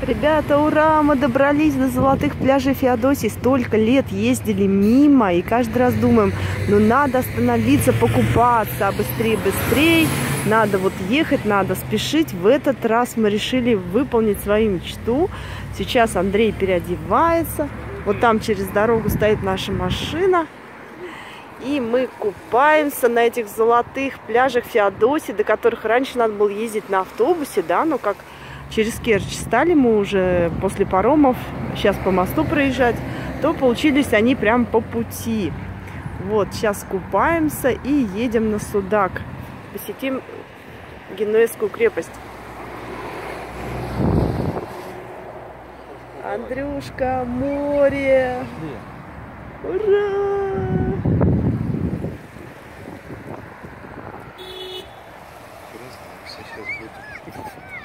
Ребята, ура! Мы добрались до золотых пляжей Феодосии. Столько лет ездили мимо и каждый раз думаем, ну надо остановиться, покупаться, а быстрее, быстрее. Надо вот ехать, надо спешить. В этот раз мы решили выполнить свою мечту. Сейчас Андрей переодевается. Вот там через дорогу стоит наша машина. И мы купаемся на этих золотых пляжах Феодосии, до которых раньше надо было ездить на автобусе, да, но как через Керчь стали мы уже после паромов, сейчас по мосту проезжать, то получились они прям по пути. Вот, сейчас купаемся и едем на Судак. Посетим Генуэзскую крепость. Андрюшка, море! Ура! сейчас будет.